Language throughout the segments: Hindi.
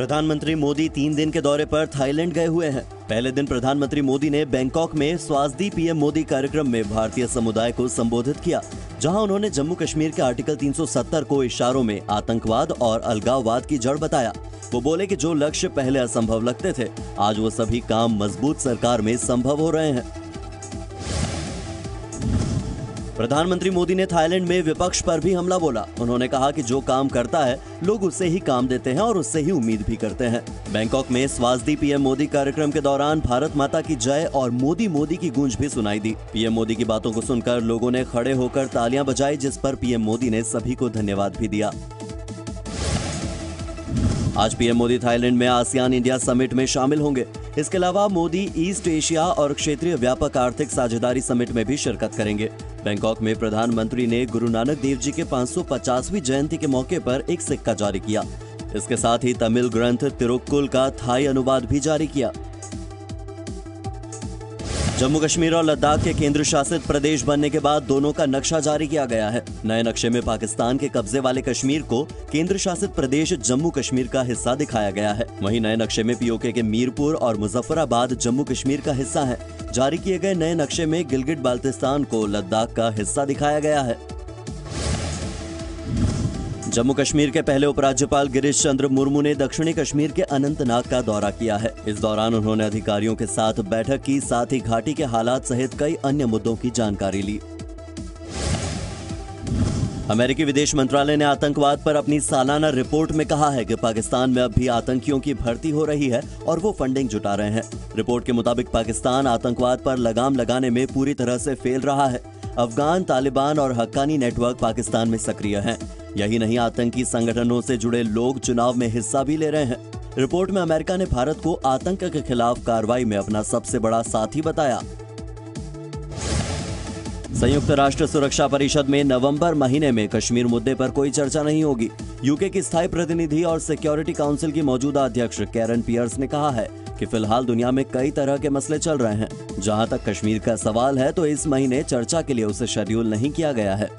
प्रधानमंत्री मोदी तीन दिन के दौरे पर थाईलैंड गए हुए हैं। पहले दिन प्रधानमंत्री मोदी ने बैंकॉक में स्वास्थ्य पीएम मोदी कार्यक्रम में भारतीय समुदाय को संबोधित किया, जहाँ उन्होंने जम्मू कश्मीर के आर्टिकल 370 को इशारों में आतंकवाद और अलगाववाद की जड़ बताया। वो बोले कि जो लक्ष्य पहले असंभव लगते थे, आज वो सभी काम मज़बूत सरकार में संभव हो रहे हैं। प्रधानमंत्री मोदी ने थाईलैंड में विपक्ष पर भी हमला बोला। उन्होंने कहा कि जो काम करता है, लोग उससे ही काम देते हैं और उससे ही उम्मीद भी करते हैं। बैंकॉक में स्वास्थ्य पीएम मोदी कार्यक्रम के दौरान भारत माता की जय और मोदी मोदी की गूंज भी सुनाई दी। पीएम मोदी की बातों को सुनकर लोगों ने खड़े होकर तालियाँ बजाई, जिस पर पीएम मोदी ने सभी को धन्यवाद भी दिया। आज पीएम मोदी थाईलैंड में आसियान इंडिया समिट में शामिल होंगे। इसके अलावा मोदी ईस्ट एशिया और क्षेत्रीय व्यापक आर्थिक साझेदारी समिट में भी शिरकत करेंगे। बैंकॉक में प्रधानमंत्री ने गुरु नानक देव जी के 550वीं जयंती के मौके पर एक सिक्का जारी किया। इसके साथ ही तमिल ग्रंथ तिरुक्कुल का थाई अनुवाद भी जारी किया। जम्मू कश्मीर और लद्दाख के केंद्र शासित प्रदेश बनने के बाद दोनों का नक्शा जारी किया गया है। नए नक्शे में पाकिस्तान के कब्जे वाले कश्मीर को केंद्र शासित प्रदेश जम्मू कश्मीर का हिस्सा दिखाया गया है। वहीं नए नक्शे में पीओके के मीरपुर और मुजफ्फराबाद जम्मू कश्मीर का हिस्सा है। जारी किए गए नए नक्शे में गिलगिट बाल्तिस्तान को लद्दाख का हिस्सा दिखाया गया है। जम्मू कश्मीर के पहले उपराज्यपाल गिरीश चंद्र मुर्मू ने दक्षिणी कश्मीर के अनंतनाग का दौरा किया है। इस दौरान उन्होंने अधिकारियों के साथ बैठक की, साथ ही घाटी के हालात सहित कई अन्य मुद्दों की जानकारी ली। अमेरिकी विदेश मंत्रालय ने आतंकवाद पर अपनी सालाना रिपोर्ट में कहा है कि पाकिस्तान में अब भी आतंकियों की भर्ती हो रही है और वो फंडिंग जुटा रहे हैं। रिपोर्ट के मुताबिक पाकिस्तान आतंकवाद पर लगाम लगाने में पूरी तरह से फेल रहा है। अफगान, तालिबान और हक्कानी नेटवर्क पाकिस्तान में सक्रिय हैं। यही नहीं, आतंकी संगठनों से जुड़े लोग चुनाव में हिस्सा भी ले रहे हैं। रिपोर्ट में अमेरिका ने भारत को आतंक के खिलाफ कार्रवाई में अपना सबसे बड़ा साथी बताया। संयुक्त राष्ट्र सुरक्षा परिषद में नवंबर महीने में कश्मीर मुद्दे पर कोई चर्चा नहीं होगी। यूके की स्थायी प्रतिनिधि और सिक्योरिटी काउंसिल की मौजूदा अध्यक्ष कैरन पियर्स ने कहा है कि फ़िलहाल दुनिया में कई तरह के मसले चल रहे हैं। जहाँ तक कश्मीर का सवाल है तो इस महीने चर्चा के लिए उसे शेड्यूल नहीं किया गया है।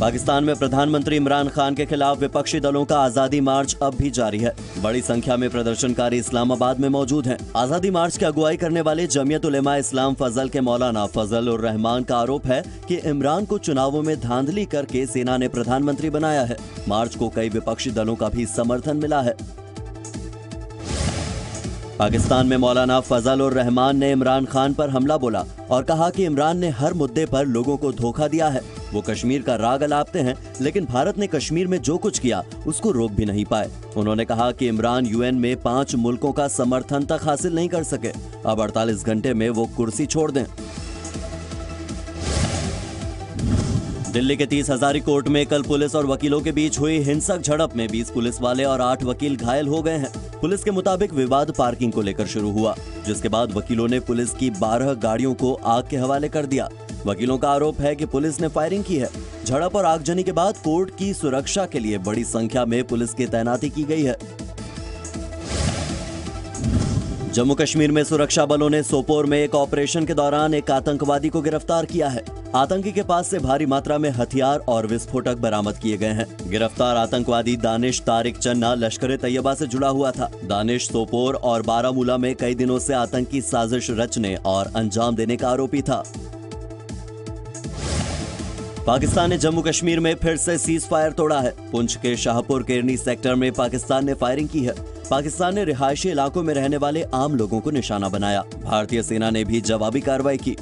पाकिस्तान में प्रधानमंत्री इमरान खान के खिलाफ विपक्षी दलों का आज़ादी मार्च अब भी जारी है। बड़ी संख्या में प्रदर्शनकारी इस्लामाबाद में मौजूद हैं। आज़ादी मार्च की अगुवाई करने वाले जमियत उलेमा इस्लाम फजल के मौलाना फजल उर रहमान का आरोप है कि इमरान को चुनावों में धांधली करके सेना ने प्रधानमंत्री बनाया है। मार्च को कई विपक्षी दलों का भी समर्थन मिला है। पाकिस्तान में मौलाना फजल उर रहमान ने इमरान खान पर हमला बोला और कहा कि इमरान ने हर मुद्दे पर लोगों को धोखा दिया है। वो कश्मीर का राग अलापते हैं, लेकिन भारत ने कश्मीर में जो कुछ किया, उसको रोक भी नहीं पाए। उन्होंने कहा कि इमरान यूएन में पाँच मुल्कों का समर्थन तक हासिल नहीं कर सके। अब 48 घंटे में वो कुर्सी छोड़ दें। दिल्ली के तीस हजारी कोर्ट में कल पुलिस और वकीलों के बीच हुई हिंसक झड़प में 20 पुलिस वाले और आठ वकील घायल हो गए हैं। पुलिस के मुताबिक विवाद पार्किंग को लेकर शुरू हुआ, जिसके बाद वकीलों ने पुलिस की 12 गाड़ियों को आग के हवाले कर दिया। वकीलों का आरोप है कि पुलिस ने फायरिंग की है। झड़प और आगजनी के बाद कोर्ट की सुरक्षा के लिए बड़ी संख्या में पुलिस की तैनाती की गई है। जम्मू कश्मीर में सुरक्षा बलों ने सोपोर में एक ऑपरेशन के दौरान एक आतंकवादी को गिरफ़्तार किया है। आतंकी के पास से भारी मात्रा में हथियार और विस्फोटक बरामद किए गए हैं। गिरफ़्तार आतंकवादी दानिश तारिक चन्ना लश्कर तैयबा से जुड़ा हुआ था। दानिश सोपोर और बारामूला में कई दिनों से आतंकी साजिश रचने और अंजाम देने का आरोपी था। पाकिस्तान ने जम्मू कश्मीर में फिर से सीज फायर तोड़ा है। पुंछ के शाहपुर केरनी सेक्टर में पाकिस्तान ने फायरिंग की है। पाकिस्तान ने रिहायशी इलाकों में रहने वाले आम लोगों को निशाना बनाया। भारतीय सेना ने भी जवाबी कार्रवाई की।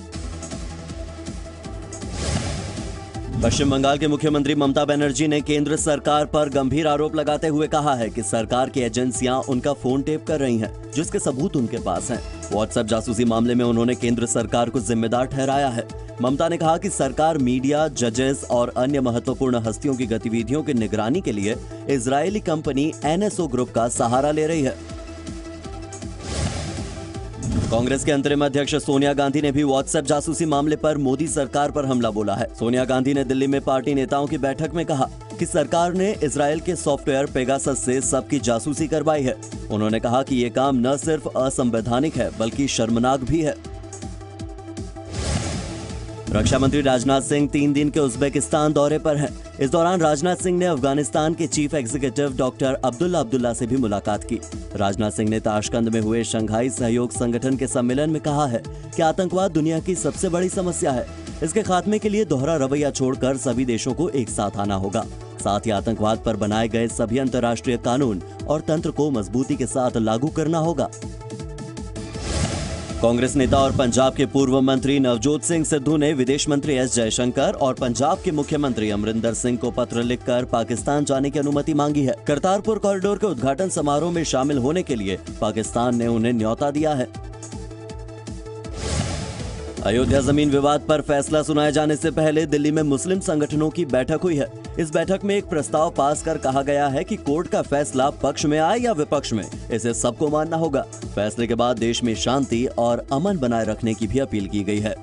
पश्चिम बंगाल के मुख्यमंत्री ममता बनर्जी ने केंद्र सरकार पर गंभीर आरोप लगाते हुए कहा है कि सरकार की एजेंसियाँ उनका फ़ोन टेप कर रही हैं, जिसके सबूत उनके पास हैं। व्हाट्सएप जासूसी मामले में उन्होंने केंद्र सरकार को जिम्मेदार ठहराया है ममता ने कहा कि सरकार मीडिया जजेस और अन्य महत्वपूर्ण हस्तियों की गतिविधियों की निगरानी के लिए इसराइली कंपनी एनएसओ ग्रुप का सहारा ले रही है कांग्रेस के अंतरिम अध्यक्ष सोनिया गांधी ने भी व्हाट्सएप जासूसी मामले पर मोदी सरकार पर हमला बोला है। सोनिया गांधी ने दिल्ली में पार्टी नेताओं की बैठक में कहा कि सरकार ने इसराइल के सॉफ्टवेयर पेगासस से सबकी जासूसी करवाई है। उन्होंने कहा कि ये काम न सिर्फ़ असंवैधानिक है, बल्कि शर्मनाक भी है। रक्षा मंत्री राजनाथ सिंह तीन दिन के उज्बेकिस्तान दौरे पर हैं। इस दौरान राजनाथ सिंह ने अफ़गानिस्तान के chief executive doctor Abdullah Abdullah से भी मुलाकात की। राजनाथ सिंह ने ताशकंद में हुए शंघाई सहयोग संगठन के सम्मेलन में कहा है कि आतंकवाद दुनिया की सबसे बड़ी समस्या है। इसके खात्मे के लिए दोहरा रवैया छोड़कर सभी देशों को एक साथ आना होगा। साथ ही आतंकवाद पर बनाए गए सभी अंतर्राष्ट्रीय कानून और तंत्र को मजबूती के साथ लागू करना होगा। कांग्रेस नेता और पंजाब के पूर्व मंत्री नवजोत सिंह सिद्धू ने विदेश मंत्री एस जयशंकर और पंजाब के मुख्यमंत्री अमरिंदर सिंह को पत्र लिखकर पाकिस्तान जाने की अनुमति मांगी है। करतारपुर कॉरिडोर के उद्घाटन समारोह में शामिल होने के लिए पाकिस्तान ने उन्हें न्यौता दिया है। अयोध्या ज़मीन विवाद पर फैसला सुनाए जाने से पहले दिल्ली में मुस्लिम संगठनों की बैठक हुई है। इस बैठक में एक प्रस्ताव पास कर कहा गया है कि कोर्ट का फैसला पक्ष में आए या विपक्ष में, इसे सबको मानना होगा। फैसले के बाद देश में शांति और अमन बनाए रखने की भी अपील की गई है।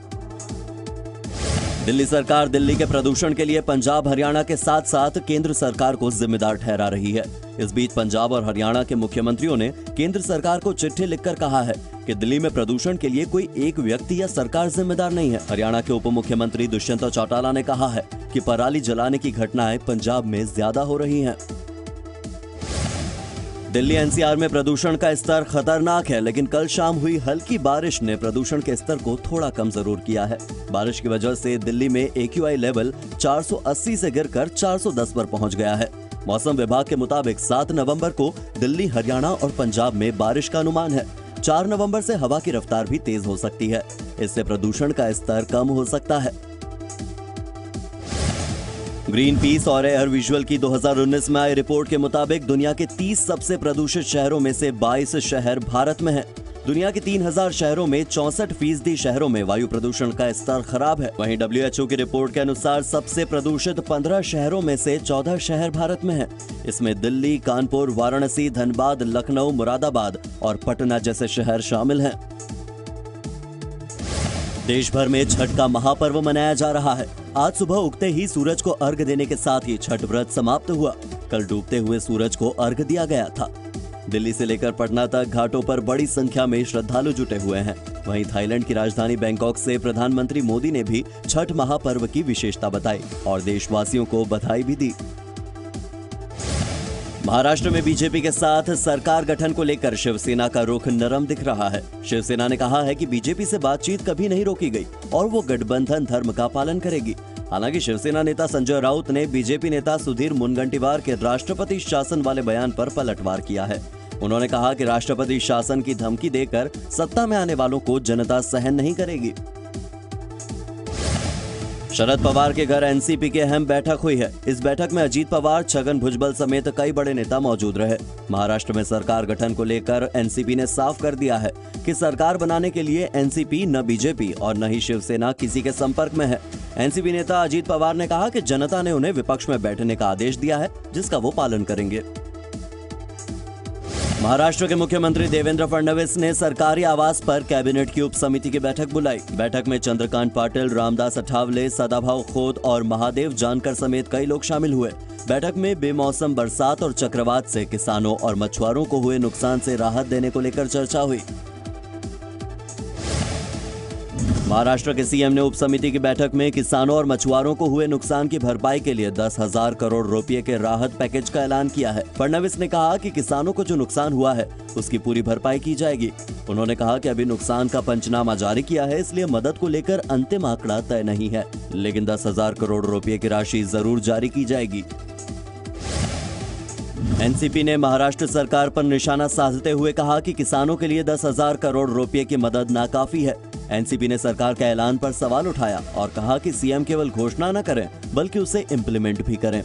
दिल्ली सरकार दिल्ली के प्रदूषण के लिए पंजाब, हरियाणा के साथ साथ केंद्र सरकार को जिम्मेदार ठहरा रही है इस बीच पंजाब और हरियाणा के मुख्यमंत्रियों ने केंद्र सरकार को चिट्ठी लिखकर कहा है कि दिल्ली में प्रदूषण के लिए कोई एक व्यक्ति या सरकार जिम्मेदार नहीं है हरियाणा के उप मुख्यमंत्री दुष्यंत चौटाला ने कहा है कि पराली जलाने की घटनाएँ पंजाब में ज़्यादा हो रही हैं। दिल्ली एनसीआर में प्रदूषण का स्तर खतरनाक है, लेकिन कल शाम हुई हल्की बारिश ने प्रदूषण के स्तर को थोड़ा कम ज़रूर किया है। बारिश की वजह से दिल्ली में ए लेवल 480 से गिरकर 410 पर पहुँच गया है। मौसम विभाग के मुताबिक 7 नवंबर को दिल्ली, हरियाणा और पंजाब में बारिश का अनुमान है। 4 नवंबर से हवा की रफ्तार भी तेज हो सकती है। इससे प्रदूषण का स्तर कम हो सकता है। ग्रीन पीस और एयर विजुअल की 2019 में आई रिपोर्ट के मुताबिक दुनिया के 30 सबसे प्रदूषित शहरों में से 22 शहर भारत में हैं। दुनिया के 3000 शहरों में चौसठ फ़ीसदी शहरों में वायु प्रदूषण का स्तर खराब है वहीं डब्ल्यू की रिपोर्ट के अनुसार सबसे प्रदूषित 15 शहरों में से 14 शहर भारत में हैं। इसमें दिल्ली, कानपुर, वाराणसी, धनबाद, लखनऊ, मुरादाबाद और पटना जैसे शहर शामिल हैं देश भर में छठ का महापर्व मनाया जा रहा है। आज सुबह उगते ही सूरज को अर्घ देने के साथ ही छठ व्रत समाप्त हुआ। कल डूबते हुए सूरज को अर्घ दिया गया था। दिल्ली से लेकर पटना तक घाटों पर बड़ी संख्या में श्रद्धालु जुटे हुए हैं। वहीं थाईलैंड की राजधानी बैंकॉक से प्रधानमंत्री मोदी ने भी छठ महापर्व की विशेषता बताई और देशवासियों को बधाई भी दी। महाराष्ट्र में बीजेपी के साथ सरकार गठन को लेकर शिवसेना का रुख नरम दिख रहा है। शिवसेना ने कहा है कि बीजेपी से बातचीत कभी नहीं रोकी गई और वो गठबंधन धर्म का पालन करेगी। हालाँकि शिवसेना नेता संजय राउत ने बीजेपी नेता सुधीर मुनगंटीवार के राष्ट्रपति शासन वाले बयान पर पलटवार किया है। उन्होंने कहा कि राष्ट्रपति शासन की धमकी देकर सत्ता में आने वालों को जनता सहन नहीं करेगी। शरद पवार के घर एनसीपी के अहम बैठक हुई है। इस बैठक में अजीत पवार, छगन भुजबल समेत कई बड़े नेता मौजूद रहे। महाराष्ट्र में सरकार गठन को लेकर एनसीपी ने साफ़ कर दिया है कि सरकार बनाने के लिए एनसीपी न बीजेपी और न ही शिवसेना किसी के संपर्क में है। एनसीपी नेता अजीत पवार ने कहा कि जनता ने उन्हें विपक्ष में बैठने का आदेश दिया है, जिसका वो पालन करेंगे। महाराष्ट्र के मुख्यमंत्री देवेंद्र फडणवीस ने सरकारी आवास पर कैबिनेट की उप समिति की बैठक बुलाई। बैठक में चंद्रकांत पाटिल, रामदास अठावले सदाभाव खोद और महादेव जानकर समेत कई लोग शामिल हुए। बैठक में बेमौसम बरसात और चक्रवात से किसानों और मछुआरों को हुए नुकसान से राहत देने को लेकर चर्चा हुई। महाराष्ट्र के सीएम ने उप समिति की बैठक में किसानों और मछुआरों को हुए नुकसान की भरपाई के लिए दस हज़ार करोड़ रुपए के राहत पैकेज का ऐलान किया है। फडणवीस ने कहा कि किसानों को जो नुकसान हुआ है, उसकी पूरी भरपाई की जाएगी। उन्होंने कहा कि अभी नुकसान का पंचनामा जारी किया है, इसलिए मदद को लेकर अंतिम आंकड़ा तय नहीं है, लेकिन दस हज़ार करोड़ रुपए की राशि ज़रूर जारी की जाएगी। एनसीपी ने महाराष्ट्र सरकार पर निशाना साधते हुए कहा कि किसानों के लिए दस हज़ार करोड़ रुपए की मदद नाकाफी है। एनसीपी ने सरकार के ऐलान पर सवाल उठाया और कहा कि सीएम केवल घोषणा न करें, बल्कि उसे इम्प्लीमेंट भी करें।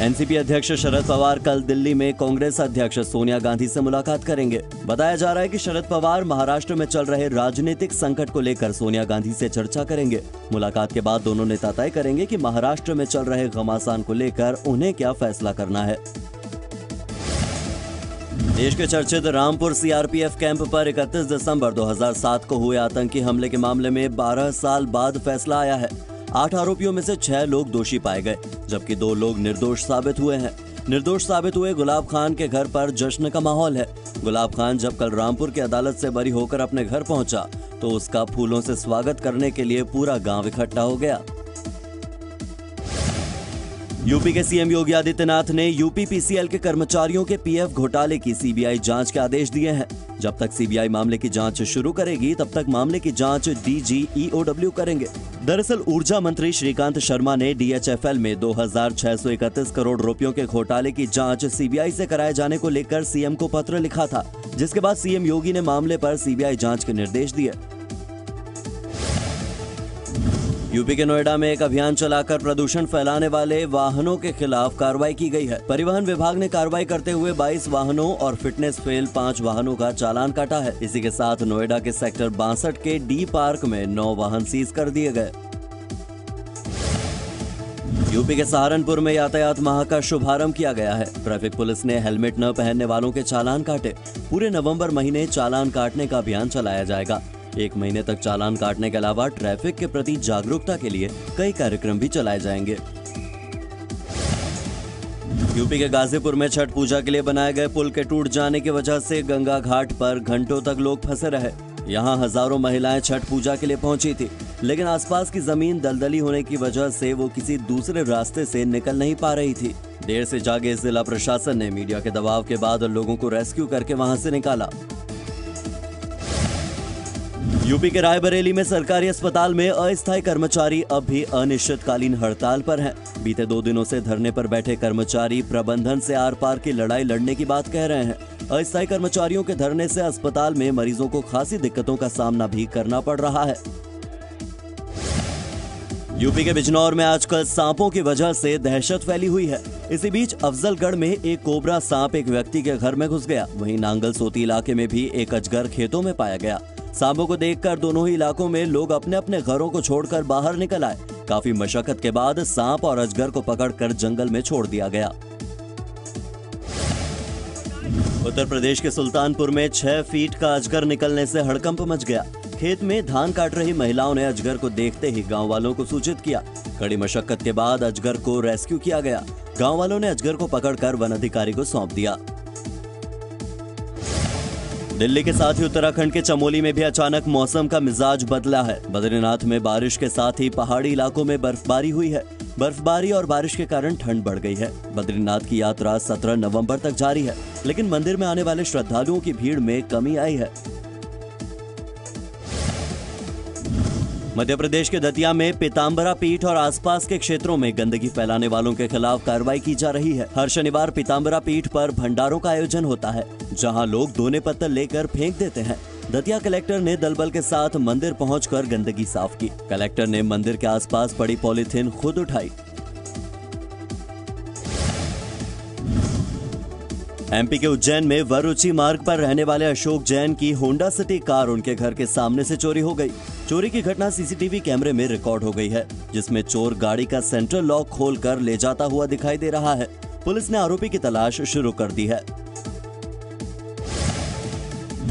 एनसीपी अध्यक्ष शरद पवार कल दिल्ली में कांग्रेस अध्यक्ष सोनिया गांधी से मुलाकात करेंगे। बताया जा रहा है कि शरद पवार महाराष्ट्र में चल रहे राजनीतिक संकट को लेकर सोनिया गांधी से चर्चा करेंगे। मुलाकात के बाद दोनों नेता तय करेंगे कि महाराष्ट्र में चल रहे घमासान को लेकर उन्हें क्या फैसला करना है। देश के चर्चित रामपुर सीआरपीएफ कैंप पर 31 दिसंबर 2007 को हुए आतंकी हमले के मामले में 12 साल बाद फैसला आया है। आठ आरोपियों में से छह लोग दोषी पाए गए, जबकि दो लोग निर्दोष साबित हुए हैं। निर्दोष साबित हुए गुलाब खान के घर पर जश्न का माहौल है। गुलाब खान जब कल रामपुर की अदालत से बरी होकर अपने घर पहुँचा तो उसका फूलों से स्वागत करने के लिए पूरा गाँव इकट्ठा हो गया। यूपी के सीएम योगी आदित्यनाथ ने यूपी पीसीएल के कर्मचारियों के पीएफ घोटाले की सीबीआई जाँच के आदेश दिए हैं। जब तक सीबीआई मामले की जाँच शुरू करेगी तब तक मामले की जाँच डीजीईओडब्ल्यू करेंगे। दरअसल ऊर्जा मंत्री श्रीकांत शर्मा ने डीएचएफएल में 2,631 करोड़ रुपयों के घोटाले की जाँच सीबीआई से कराए जाने को लेकर सीएम को पत्र लिखा था जिसके बाद सीएम योगी ने मामले पर सीबीआई जाँच के निर्देश दिए। यूपी के नोएडा में एक अभियान चलाकर प्रदूषण फैलाने वाले वाहनों के खिलाफ कार्रवाई की गई है। परिवहन विभाग ने कार्रवाई करते हुए 22 वाहनों और फिटनेस फेल पाँच वाहनों का चालान काटा है। इसी के साथ नोएडा के सेक्टर बासठ के डी पार्क में नौ वाहन सीज कर दिए गए। यूपी के सहारनपुर में यातायात माह का शुभारंभ किया गया है। ट्रैफ़िक पुलिस ने हेलमेट न पहनने वालों के चालान काटे। पूरे नवंबर महीने चालान काटने का अभियान चलाया जाएगा। एक महीने तक चालान काटने के अलावा ट्रैफ़िक के प्रति जागरूकता के लिए कई कार्यक्रम भी चलाए जाएँगे। यूपी के गाजीपुर में छठ पूजा के लिए बनाए गए पुल के टूट जाने की वजह से गंगा घाट पर घंटों तक लोग फंसे रहे। यहाँ हज़ारों महिलाएँ छठ पूजा के लिए पहुँची थी, लेकिन आसपास की ज़मीन दलदली होने की वजह से वो किसी दूसरे रास्ते से निकल नहीं पा रही थी। देर से जागे जिला प्रशासन ने मीडिया के दबाव के बाद लोगों को रेस्क्यू करके वहाँ से निकाला। यूपी के रायबरेली में सरकारी अस्पताल में अस्थायी कर्मचारी अब भी अनिश्चितकालीन हड़ताल पर हैं। बीते दो दिनों से धरने पर बैठे कर्मचारी प्रबंधन से आर पार की लड़ाई लड़ने की बात कह रहे हैं। अस्थायी कर्मचारियों के धरने से अस्पताल में मरीजों को खासी दिक्कतों का सामना भी करना पड़ रहा है। यूपी के बिजनौर में आजकल सांपों की वजह से दहशत फैली हुई है। इसी बीच अफजलगढ़ में एक कोबरा सांप एक व्यक्ति के घर में घुस गया। वहीं नांगल सोती इलाके में भी एक अजगर खेतों में पाया गया। सांपों को देखकर दोनों ही इलाकों में लोग अपने अपने घरों को छोड़कर बाहर निकल आए। काफ़ी मशक्कत के बाद सांप और अजगर को पकड़कर जंगल में छोड़ दिया गया। उत्तर प्रदेश के सुल्तानपुर में छह फीट का अजगर निकलने से हड़कंप मच गया। खेत में धान काट रही महिलाओं ने अजगर को देखते ही गाँव वालों को सूचित किया। कड़ी मशक्कत के बाद अजगर को रेस्क्यू किया गया। गाँव वालों ने अजगर को पकड़कर वन अधिकारी को सौंप दिया। दिल्ली के साथ ही उत्तराखंड के चमोली में भी अचानक मौसम का मिजाज बदला है। बद्रीनाथ में बारिश के साथ ही पहाड़ी इलाकों में बर्फबारी हुई है। बर्फबारी और बारिश के कारण ठंड बढ़ गई है। बद्रीनाथ की यात्रा 17 नवंबर तक जारी है, लेकिन मंदिर में आने वाले श्रद्धालुओं की भीड़ में कमी आई है। मध्य प्रदेश के दतिया में पीताम्बरा पीठ और आसपास के क्षेत्रों में गंदगी फैलाने वालों के खिलाफ कार्रवाई की जा रही है। हर शनिवार पीताम्बरा पीठ पर भंडारों का आयोजन होता है, जहाँ लोग दोने पत्थर लेकर फेंक देते हैं। दतिया कलेक्टर ने दलबल के साथ मंदिर पहुंचकर गंदगी साफ़ की। कलेक्टर ने मंदिर के आसपास पड़ी पॉलीथीन खुद उठाई। एमपी के उज्जैन में वरुचि मार्ग पर रहने वाले अशोक जैन की होंडा सिटी कार उनके घर के सामने से चोरी हो गई। चोरी की घटना सीसीटीवी कैमरे में रिकॉर्ड हो गई है, जिसमें चोर गाड़ी का सेंट्रल लॉक खोलकर ले जाता हुआ दिखाई दे रहा है। पुलिस ने आरोपी की तलाश शुरू कर दी है।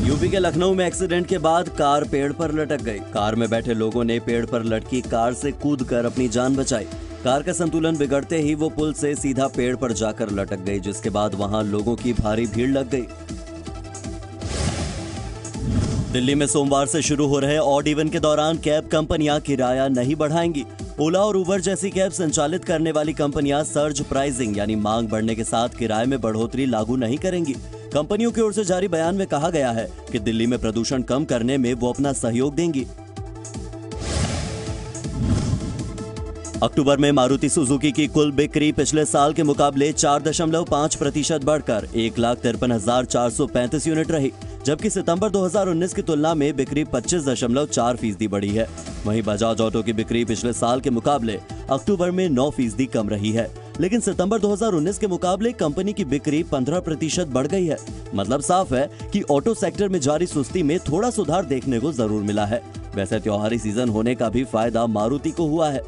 यूपी के लखनऊ में एक्सीडेंट के बाद कार पेड़ पर लटक गई। कार में बैठे लोगों ने पेड़ पर लटकी कार से कूदकर अपनी जान बचाई। कार का संतुलन बिगड़ते ही वो पुल से सीधा पेड़ पर जाकर लटक गई, जिसके बाद वहाँ लोगों की भारी भीड़ लग गई। दिल्ली में सोमवार से शुरू हो रहे ऑड इवन के दौरान कैब कंपनियाँ किराया नहीं बढ़ाएँगी। ओला और उबर जैसी कैब संचालित करने वाली कंपनियाँ सर्ज प्राइसिंग यानी मांग बढ़ने के साथ किराए में बढ़ोतरी लागू नहीं करेंगी। कंपनियों की ओर से जारी बयान में कहा गया है कि दिल्ली में प्रदूषण कम करने में वो अपना सहयोग देंगी। अक्टूबर में मारुति सुजुकी की कुल बिक्री पिछले साल के मुकाबले चार दशमलव पाँच प्रतिशत बढ़कर एक लाख तिरपन हज़ार चार सौ पैंतीस यूनिट रही, जबकि सितंबर 2019 की तुलना में बिक्री पच्चीस दशमलव चार फ़ीसदी बढ़ी है। वहीं बजाज ऑटो की बिक्री पिछले साल के मुकाबले अक्टूबर में नौ फ़ीसदी कम रही है, लेकिन सितंबर 2019 के मुकाबले कंपनी की बिक्री 15 प्रतिशत बढ़ गई है। मतलब साफ़ है कि ऑटो सेक्टर में जारी सुस्ती में थोड़ा सुधार देखने को ज़रूर मिला है। वैसे त्योहारी सीज़न होने का भी फ़ायदा मारुति को हुआ है।